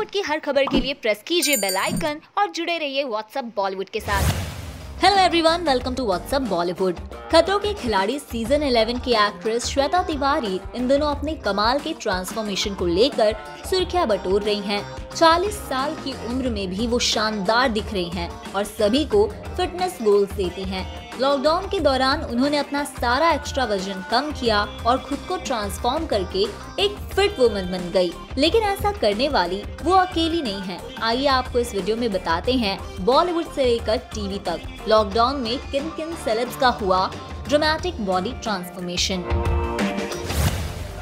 बॉलीवुड की हर खबर के लिए प्रेस कीजिए बेल आइकन और जुड़े रहिए व्हाट्सएप बॉलीवुड के साथ। Hello everyone welcome to WhatsApp Bollywood खतरों के खिलाड़ी सीज़न 11 की एक्ट्रेस श्वेता तिवारी इन दिनों अपने कमाल के ट्रांसफॉर्मेशन को लेकर सुर्खियाँ बटोर रही हैं। 40 साल की उम्र में भी वो शानदार दिख रही हैं और सभी को फिटनेस गोल्स देती हैं। लॉकडाउन के दौरान उन्होंने अपना सारा एक्स्ट्रा वज़न कम किया और खुद को ट्रांसफॉर्म करके एक फिट वुमन बन गई। लेकिन ऐसा करने वाली वो अकेली नहीं है। आइए आपको इस वीडियो में बताते हैं बॉलीवुड से लेकर टीवी तक लॉकडाउन में किन किन सेलेब्स का हुआ dramatic body transformation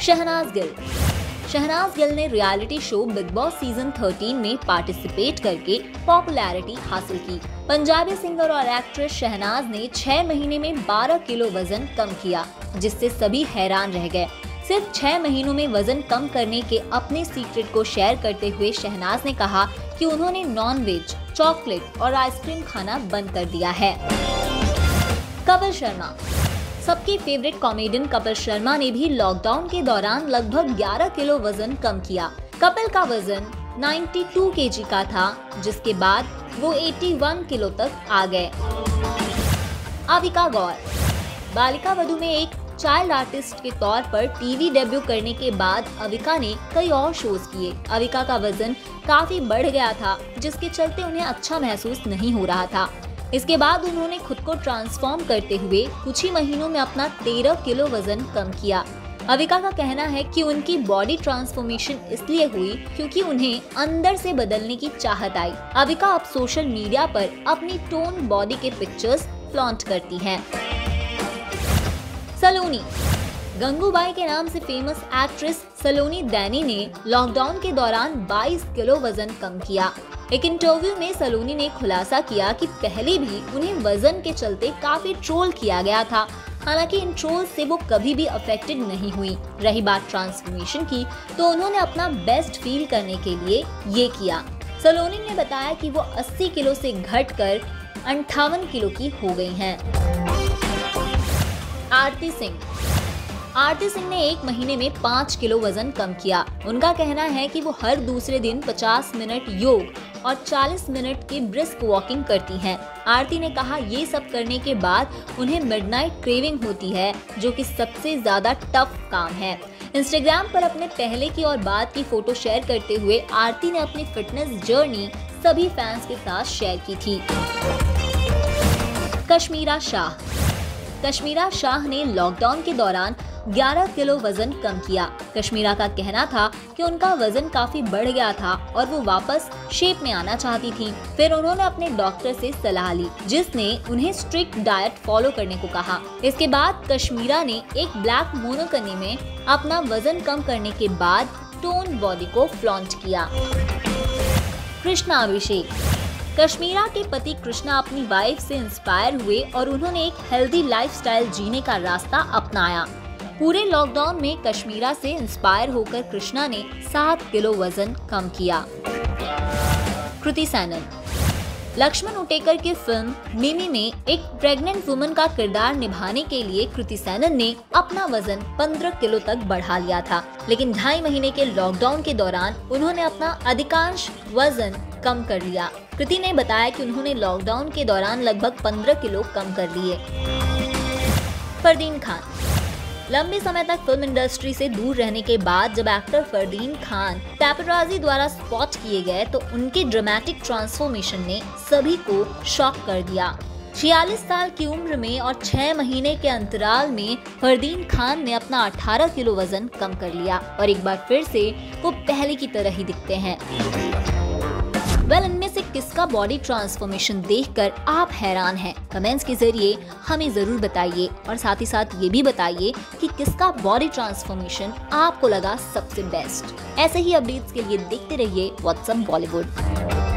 Shehnaaz Gill. Shehnaaz Gill ने reality show Bigg Boss season 13 में पार्टिसिपेट करके पॉपुलैरिटी हासिल की। पंजाबी सिंगर और एक्ट्रेस शहनाज ने छह महीने में 12 किलो वज़न कम किया, जिससे सभी हैरान रह गए। सिर्फ़ छह महीनों में वज़न कम करने के अपने सीक्रेट को शेयर करते हुए शहनाज ने कहा कि उन्होंने नॉन वेज चॉकलेट और आइसक्रीम खाना बंद कर दिया है। कपिल शर्मा सबके फेवरेट कॉमेडियन कपिल शर्मा ने भी लॉकडाउन के दौरान लगभग 11 किलो वज़न कम किया। कपिल का वज़न 92 केजी का था, जिसके बाद वो 81 किलो तक आ गए। अविका गौर। बालिका वधु में एक चाइल्ड आर्टिस्ट के तौर पर टीवी डेब्यू करने के बाद अविका ने कई और शोज़ किए। अविका का वज़न काफ़ी बढ़ गया था, जिसके चलते उन्हें अच्छा महसूस नहीं हो रहा था। इसके बाद उन्होंने खुद को ट्रांसफॉर्म करते हुए कुछ ही महीनों में अपना 13 किलो वज़न कम किया अविका का कहना है कि उनकी बॉडी ट्रांसफॉर्मेशन इसलिए हुई क्योंकि उन्हें अंदर से बदलने की चाहत आई अविका अब सोशल मीडिया पर अपनी टोन बॉडी के पिक्चर्स फ्लॉन्ट करती हैं। सलोनी गंगूबाई के नाम से फ़ेमस एक्ट्रेस सलोनी दैनी ने लॉकडाउन के दौरान 22 किलो वज़न कम किया। एक इंटरव्यू में सलोनी ने खुलासा किया कि पहले भी उन्हें वज़न के चलते काफ़ी ट्रोल किया गया था। हालाँकि इन ट्रोल से वो कभी भी अफेक्टेड नहीं हुई। रही बात ट्रांसफॉर्मेशन की तो उन्होंने अपना बेस्ट फील करने के लिए ये किया। सलोनी ने बताया कि वो 80 किलो से घटकर अंठावन किलो की हो गई हैं। आरती सिंह आरती सिंह ने एक महीने में पाँच किलो वज़न कम किया। उनका कहना है कि वो हर दूसरे दिन 50 मिनट योग और 40 मिनट की ब्रिस्क वॉकिंग करती हैं। आरती ने कहा, ये सब करने के बाद उन्हें मिडनाइट क्रेविंग होती है, जो कि सबसे ज़्यादा टफ काम है। इंस्टाग्राम पर अपने पहले की और बाद की फ़ोटो शेयर करते हुए आरती ने अपनी फिटनेस जर्नी सभी फैंस के साथ शेयर की थी। कश्मीरा शाह कश्मीरा शाह ने लॉकडाउन के दौरान 11 किलो वज़न कम किया। कश्मीरा का कहना था कि उनका वज़न काफ़ी बढ़ गया था और वो वापस शेप में आना चाहती थी। फिर उन्होंने अपने डॉक्टर से सलाह ली, जिसने उन्हें स्ट्रिक्ट डाइट फॉलो करने को कहा। इसके बाद कश्मीरा ने एक ब्लैक मोनोकनी में अपना वज़न कम करने के बाद टोन बॉडी को फ्लॉन्ट किया। कृष्णा अभिषेक कश्मीरा के पति कृष्णा अपनी वाइफ से इंस्पायर हुए और उन्होंने एक हेल्दी लाइफस्टाइल जीने का रास्ता अपनाया। पूरे लॉकडाउन में कश्मीरा से इंस्पायर होकर कृष्णा ने सात किलो वज़न कम किया। कृति सैनन। लक्ष्मण उटेकर की फ़िल्म मिमी में एक प्रेग्नेंट वुमन का किरदार निभाने के लिए कृति सैनन ने अपना वज़न 15 किलो तक बढ़ा लिया था। लेकिन ढाई महीने के लॉकडाउन के दौरान उन्होंने अपना अधिकांश वज़न कम कर लिया। कृति ने बताया कि उन्होंने लॉकडाउन के दौरान लगभग 15 किलो कम कर लिए। फरदीन खान। लंबे समय तक फ़िल्म इंडस्ट्री से दूर रहने के बाद जब एक्टर फरदीन खान पैपराजी द्वारा स्पॉट किए गए तो उनके ड्रामेटिक ट्रांसफॉर्मेशन ने सभी को शॉक कर दिया। छियालीस साल की उम्र में और छह महीने के अंतराल में फरदीन खान ने अपना 18 किलो वज़न कम कर लिया। और एक बार फिर से वो पहले की तरह ही दिखते हैं। किसका बॉडी ट्रांसफॉर्मेशन देखकर आप हैरान हैं? कमेंट्स के ज़रिए हमें ज़रूर बताइए और साथ ही साथ ये भी बताइए कि किसका बॉडी ट्रांसफॉर्मेशन आपको लगा सबसे बेस्ट ऐसे ही अपडेट्स के लिए देखते रहिए व्हाट्सएप बॉलीवुड